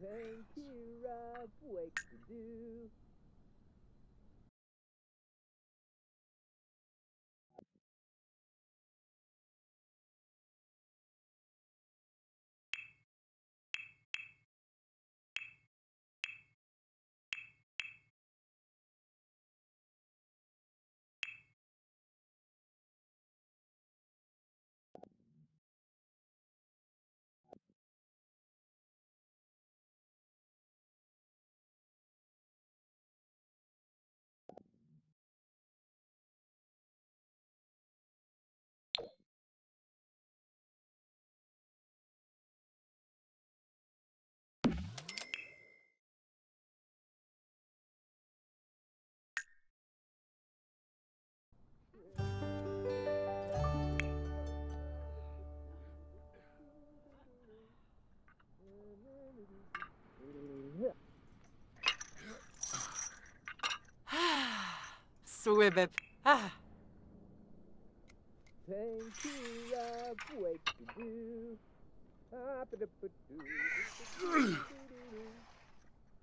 Thank you, Rob. Wake to do. Ah, ba-da-ba-doo.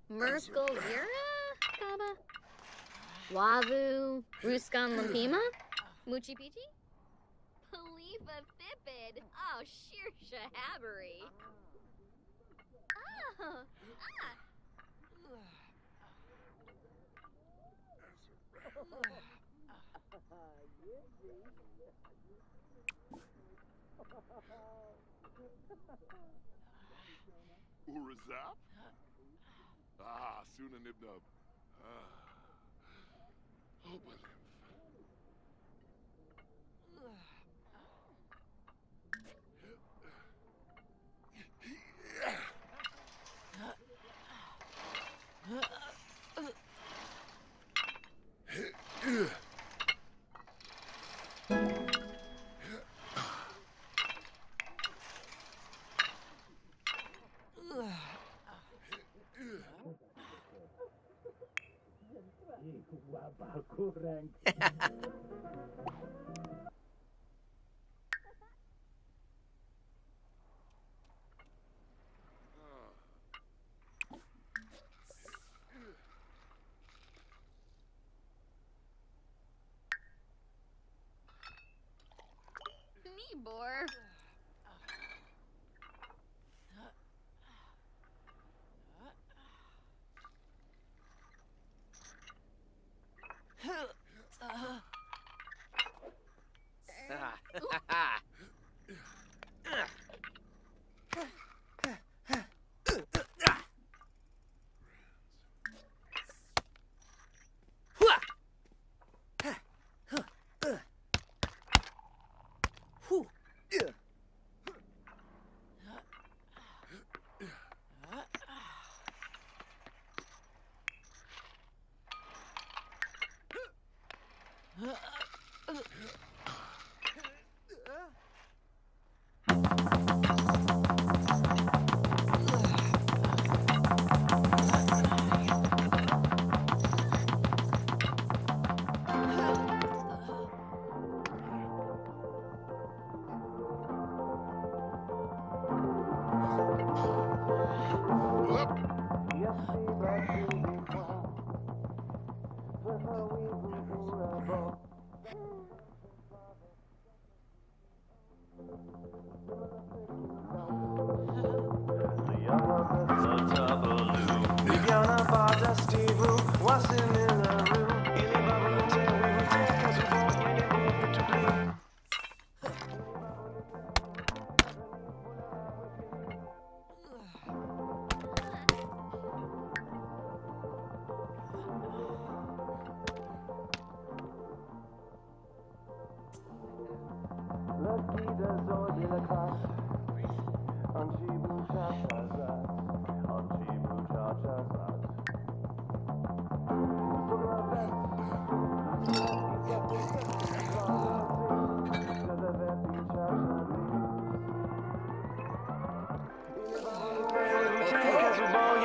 Merkle Zira? Kaba? Wavu? Ruskan Lampima? Muchi Pichi? Khalifa Thipid. Oh, sheer shahabbery. Oh, ah. Urazap? Ah, Suna Nibnub. Ah. Obalim. Kurang. me, before.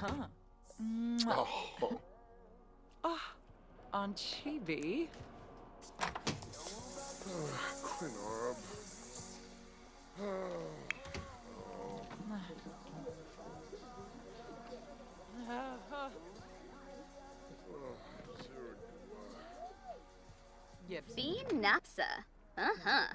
Huh. Mm. Oh. Ah, oh. On Chibi. Oh, Quinarb. Napsa. Uh-huh.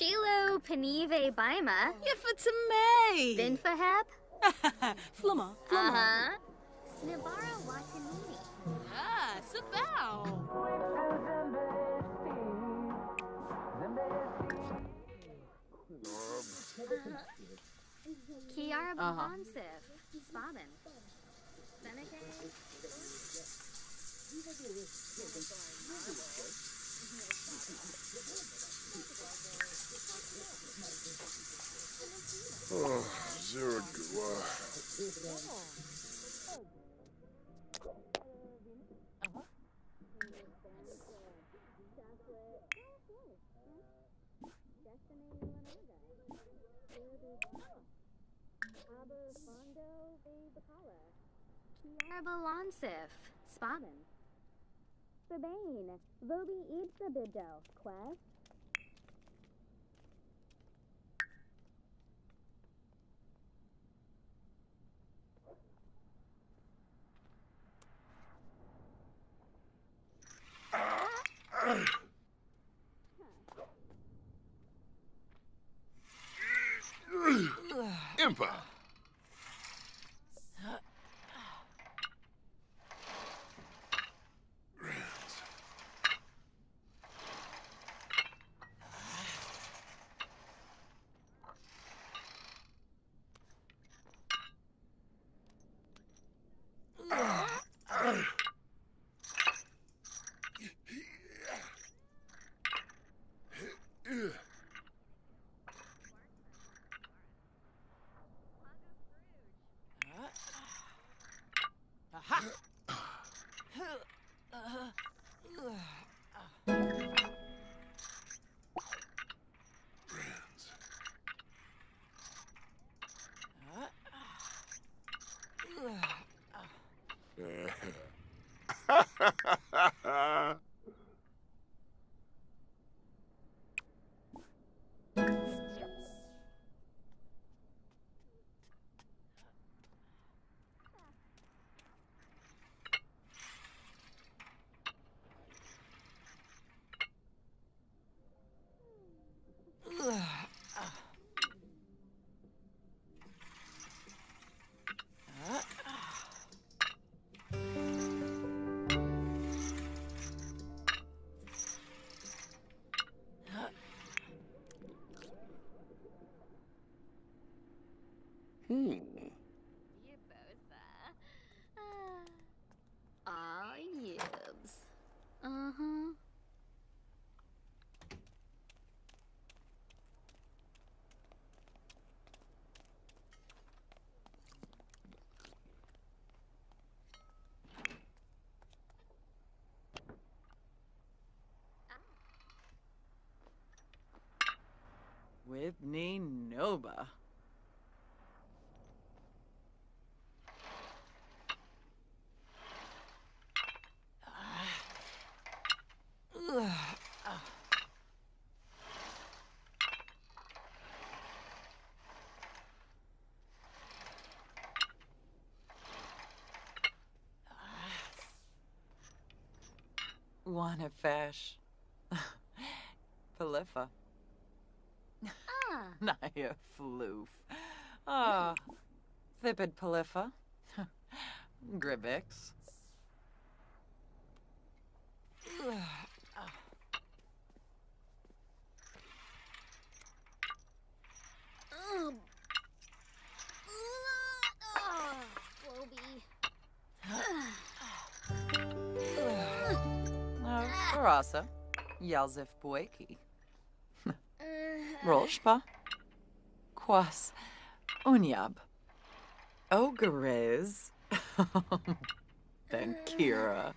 Chilo Panive Baima. Yifatamay! Binfaheb. Flumma, Uh flumma. huh. Snibara Watanini. Ah, sabao. Kiara Uh-huh. Bonsif. Spabin. Seneca. Oh, Zeragua. Kiarbalansif. Spabin. Sabane. Vobi Ibsabido. Quest. Whitney Noba. Wanafesh. Philippa. Naya floof. Ah, Thipid Polypha. Gribix. Ugh. Ah, Woby. Uh, Karasa. Yalzif Boyki. Uh, Rolshpa. Quas. Unyab. Ogarez. then Kira.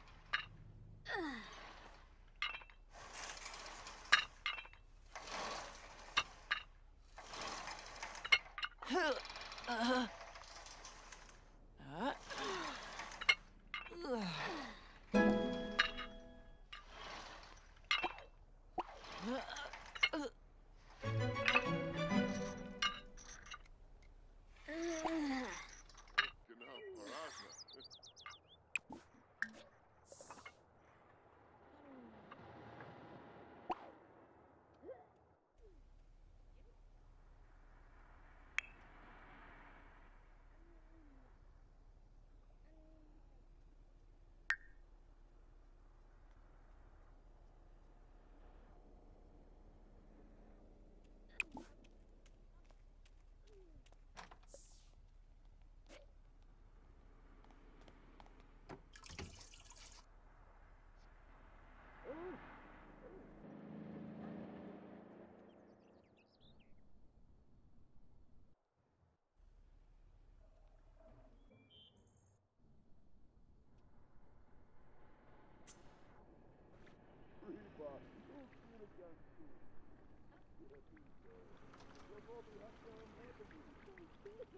Thank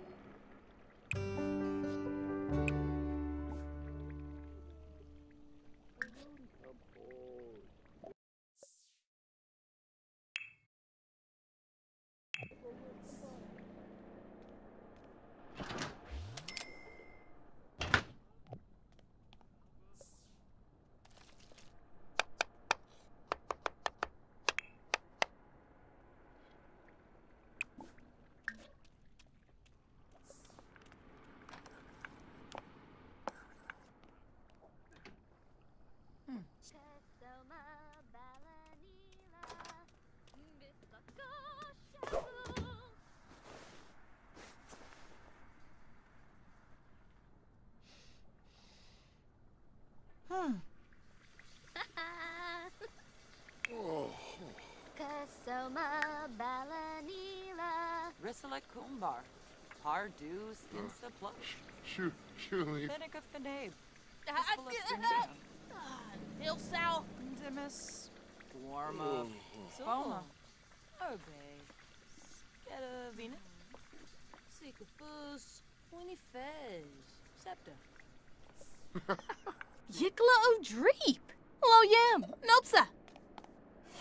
you. Risala Kumbar. Hardu Skinsa Plush. Shoot, shoot, leave. Fenica Fenabe. Nil Sal. Dimas. Warma. Boma. Oh, Obey. Sketa Vina. Sikafus. Winnie Fez. Septa. Yikla o Dreep. Lo Yam. Nopsa.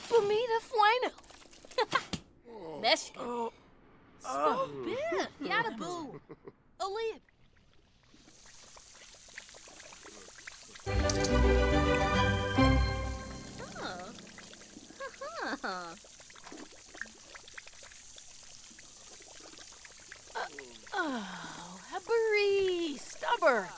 Bumita Flino. Oh. Mexican. Oh. Biff. Yadaboo. Olib. Oh. Ha-ha. Uh-huh. Uh, oh, Habari. Stubber.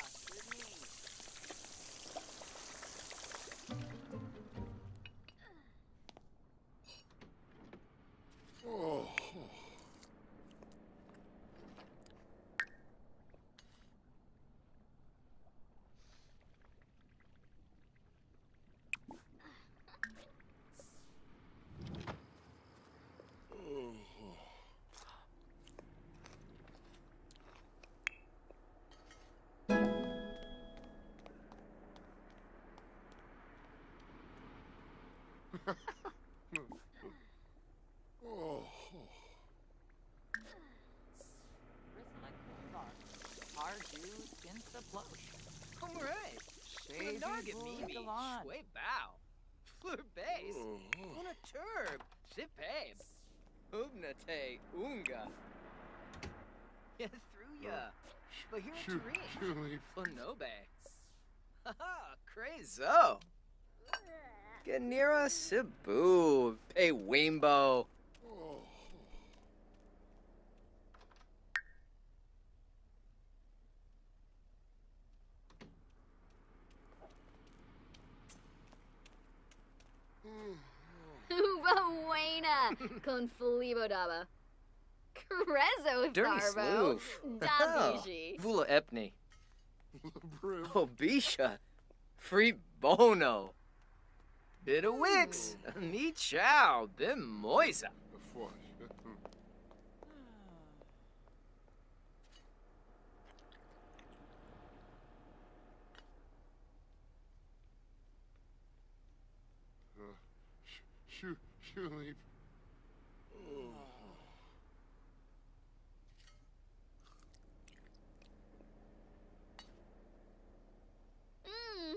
Narga Bully Mimi. Bow. Fleur base. Oh. Una turb. Sipabe. Ubnate. Unga. Yeah, through ya. But here Shoot, it's Tareen. shoot, leave. Flanobe. Oh, Haha, crazo. Ganira Cebu. Pay Wimbo. Con Felibo daba. Crezo Dirty Farbo. sloof. Dabishi. Vula Epney. Brim. Obisha. Free Bono. Bit of Wix. Me chow. Bim Moisa. Flush. Uh, shoot, shoot, leave. Mm.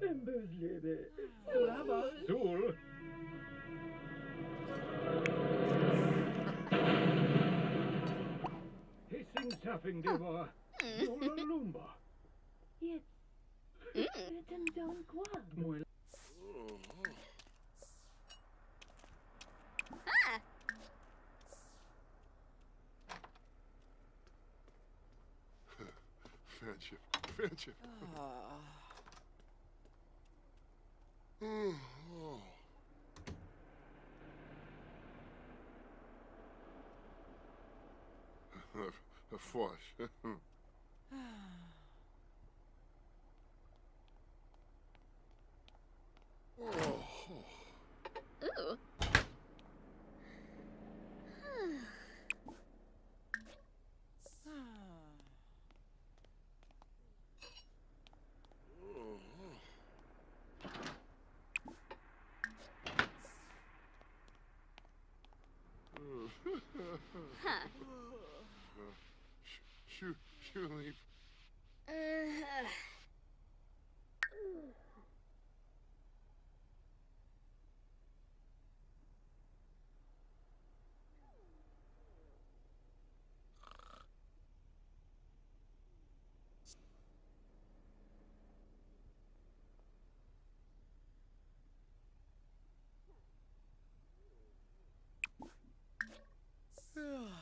Embezlede. Lava. Zul. Hissing tapping diva. Zula lumba. Muy Ah. Fanship. Ah. Mm, oh. A flush. Huh. Sh- shoe, shoe leaf. Uh, Huh.